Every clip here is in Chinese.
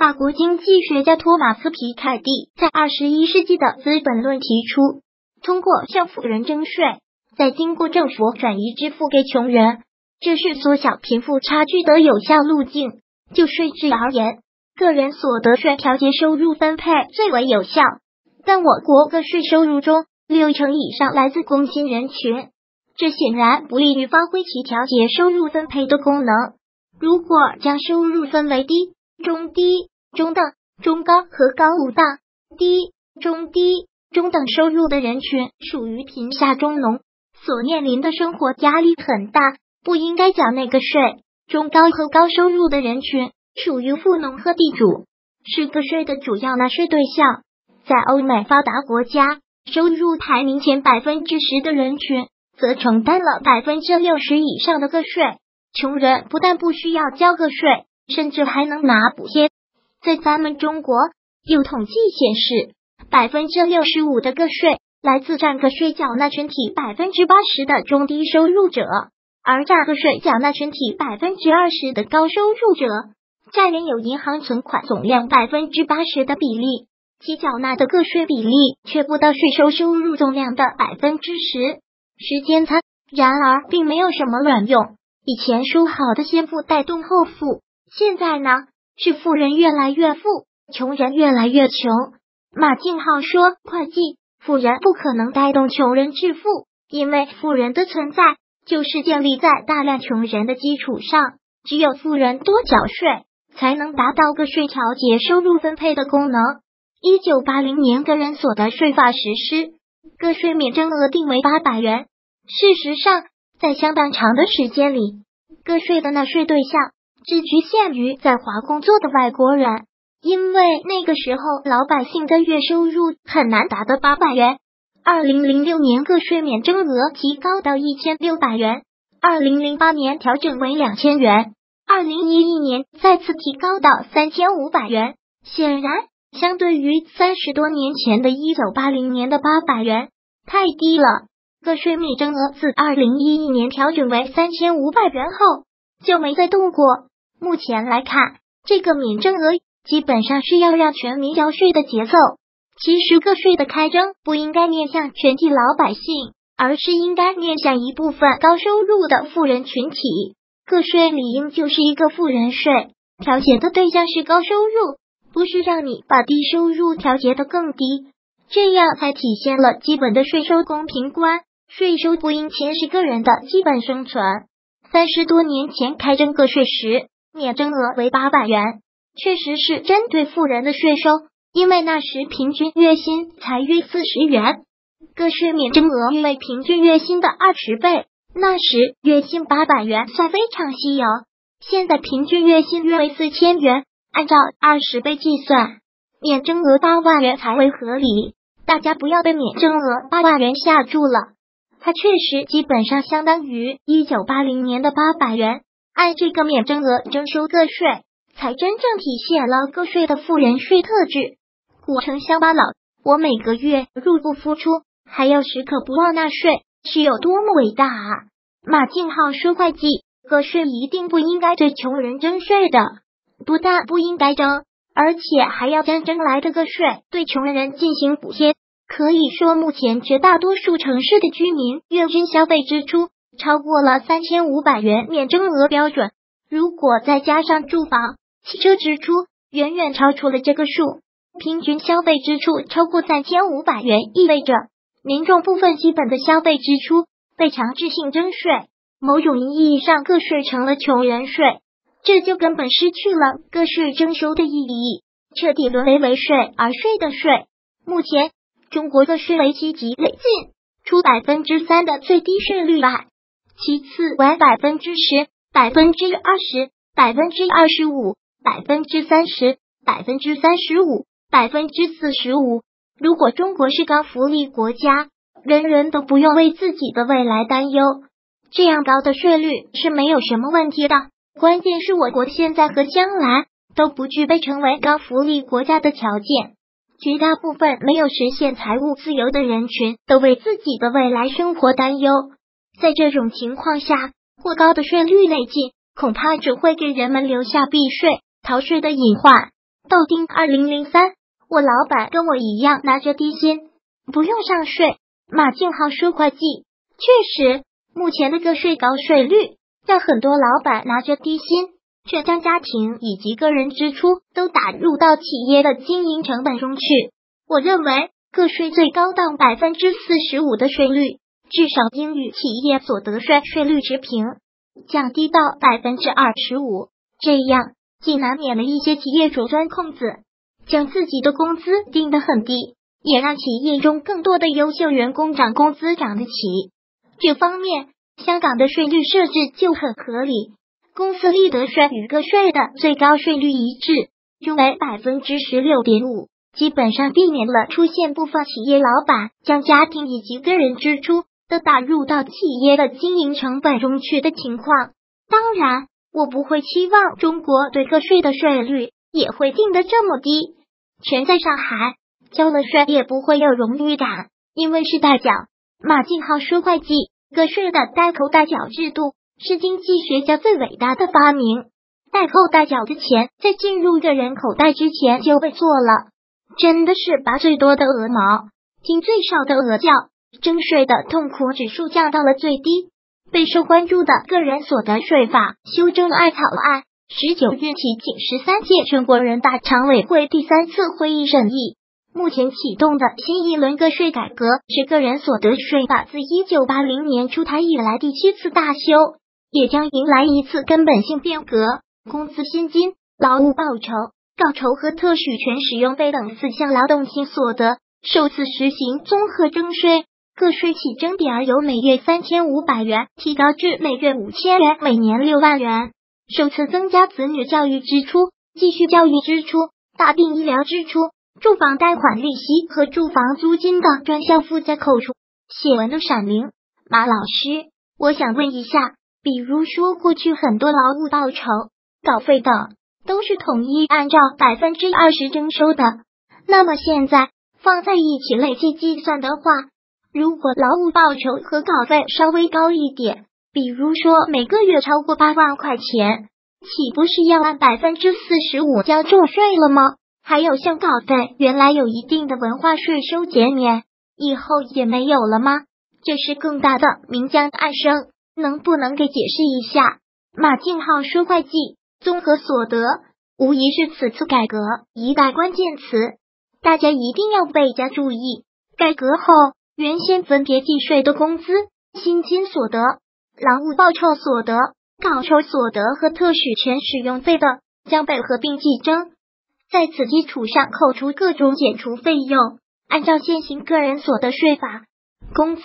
法国经济学家托马斯·皮凯蒂在二十一世纪的《资本论》提出，通过向富人征税，再经过政府转移支付给穷人，这是缩小贫富差距的有效路径。就税制而言，个人所得税调节收入分配最为有效，但我国个税收入中六成以上来自工薪人群，这显然不利于发挥其调节收入分配的功能。如果将收入分为低、中低、中等、中高和高五档，低、中低、中等收入的人群属于贫下中农，所面临的生活压力很大，不应该缴那个税。中高和高收入的人群属于富农和地主，是个税的主要纳税对象。在欧美发达国家，收入排名前百分之十的人群则承担了百分之六十以上的个税。穷人不但不需要交个税。甚至还能拿补贴。在咱们中国，有统计显示，百分之六十五的个税来自占个税缴纳群体百分之八十的中低收入者，而占个税缴纳群体百分之二十的高收入者，占领有银行存款总量百分之八十的比例，其缴纳的个税比例却不到税收收入总量的百分之十。时间差，然而并没有什么卵用。以前说好的先富带动后富。现在呢，是富人越来越富，穷人越来越穷。马静浩说：“会计，富人不可能带动穷人致富，因为富人的存在就是建立在大量穷人的基础上。只有富人多缴税，才能达到个税调节收入分配的功能。”一九八零年个人所得税法实施，个税免征额定为八百元。事实上，在相当长的时间里，个税的纳税对象。只局限于在华工作的外国人，因为那个时候老百姓的月收入很难达到八百元。二零零六年个税免征额提高到一千六百元，二零零八年调整为两千元，二零一一年再次提高到三千五百元。显然，相对于三十多年前的一九八零年的八百元，太低了。个税免征额自二零一一年调整为三千五百元后，就没再动过。目前来看，这个免征额基本上是要让全民交税的节奏。其实个税的开征不应该面向全体老百姓，而是应该面向一部分高收入的富人群体。个税理应就是一个富人税，调节的对象是高收入，不是让你把低收入调节的更低，这样才体现了基本的税收公平观。税收不应侵蚀个人的基本生存。三十多年前开征个税时。免征额为八百元，确实是针对富人的税收，因为那时平均月薪才约四十元，个税免征额约为平均月薪的二十倍。那时月薪八百元算非常稀有，现在平均月薪约为四千元，按照二十倍计算，免征额八万元才为合理。大家不要被免征额八万元吓住了，它确实基本上相当于一九八零年的八百元。按这个免征额征收个税，才真正体现了个税的富人税特质。古城乡巴佬，我每个月入不敷出，还要时刻不忘纳税，是有多么伟大啊！马静浩说：“会计，个税一定不应该对穷人征税的，不但不应该征，而且还要将征来的个税对穷人进行补贴。可以说，目前绝大多数城市的居民月均消费支出。”超过了三千五百元免征额标准，如果再加上住房、汽车支出，远远超出了这个数。平均消费支出超过三千五百元，意味着民众部分基本的消费支出被强制性征税，某种意义上个税成了穷人税，这就根本失去了个税征收的意义，彻底沦为为税而税的税。目前，中国个税为七级累进，除百分之三的最低税率外。其次为百分之十、百分之二十、百分之二十五、百分之三十、百分之三十五、百分之四十五。如果中国是高福利国家，人人都不用为自己的未来担忧，这样高的税率是没有什么问题的。关键是我国现在和将来都不具备成为高福利国家的条件，绝大部分没有实现财务自由的人群都为自己的未来生活担忧。在这种情况下，过高的税率累进，恐怕只会给人们留下避税、逃税的隐患。豆丁二零零三，我老板跟我一样拿着低薪，不用上税。马静浩说会计，确实，目前的个税高税率，让很多老板拿着低薪，却将家庭以及个人支出都打入到企业的经营成本中去。我认为，个税最高到百分之四十五的税率，至少应与企业所得税税率持平，降低到百分之二十五，这样。既难免了一些企业主钻空子，将自己的工资定得很低，也让企业中更多的优秀员工涨工资涨得起。这方面，香港的税率设置就很合理，公司利得税与个税的最高税率一致，均为百分之十六点五，基本上避免了出现部分企业老板将家庭以及个人支出的打入到企业的经营成本中去的情况。当然。我不会期望中国对个税的税率也会定得这么低。全在上海交了税也不会有荣誉感，因为是代缴。马静浩说，会计个税的代扣代缴制度是经济学家最伟大的发明。代扣代缴的钱在进入个人口袋之前就被做了，真的是拔最多的鹅毛进最少的鹅叫，征税的痛苦指数降到了最低。备受关注的个人所得税法修正案草案，十九日起仅十三届全国人大常委会第三次会议审议。目前启动的新一轮个税改革，是个人所得税法自一九八零年出台以来第七次大修，也将迎来一次根本性变革。工资薪金、劳务报酬、报酬和特许权使用费等四项劳动性所得，首次实行综合征税。个税起征点由每月三千五百元提高至每月五千元，每年六万元。首次增加子女教育支出、继续教育支出、大病医疗支出、住房贷款利息和住房租金的专项附加扣除。写文的闪灵马老师，我想问一下，比如说过去很多劳务报酬、稿费等都是统一按照百分之二十征收的，那么现在放在一起累计计算的话？如果劳务报酬和稿费稍微高一点，比如说每个月超过八万块钱，岂不是要按百分之四十五交重税了吗？还有像稿费，原来有一定的文化税收减免，以后也没有了吗？这是更大的岷江暗生，能不能给解释一下？马静浩说，会计综合所得无疑是此次改革一大关键词，大家一定要倍加注意。改革后。原先分别计税的工资、薪金所得、劳务报酬所得、稿酬所得和特许权使用费的，将被合并计征，在此基础上扣除各种减除费用。按照现行个人所得税法，工资、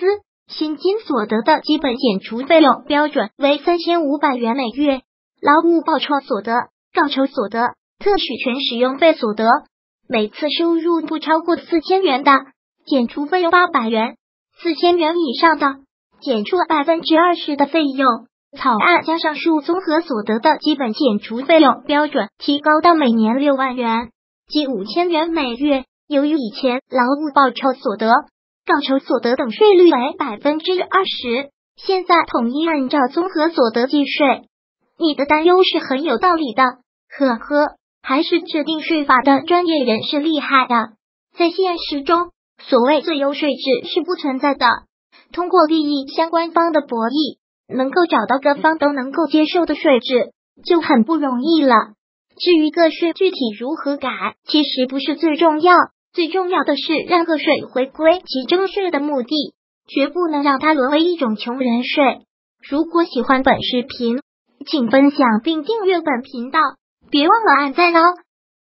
薪金所得的基本减除费用标准为三千五百元每月；劳务报酬所得、稿酬所得、特许权使用费所得，每次收入不超过四千元的。减除费用八百元，四千元以上的减除百分之二十的费用。草案将上述综合所得的基本减除费用标准提高到每年六万元，即五千元每月。由于以前劳务报酬所得、报酬所得等税率为百分之二十，现在统一按照综合所得计税。你的担忧是很有道理的，呵呵，还是制定税法的专业人士厉害的，在现实中。所谓最优税制是不存在的，通过利益相关方的博弈，能够找到各方都能够接受的税制就很不容易了。至于个税具体如何改，其实不是最重要，最重要的是让个税回归其征税的目的，绝不能让它沦为一种穷人税。如果喜欢本视频，请分享并订阅本频道，别忘了按赞哦。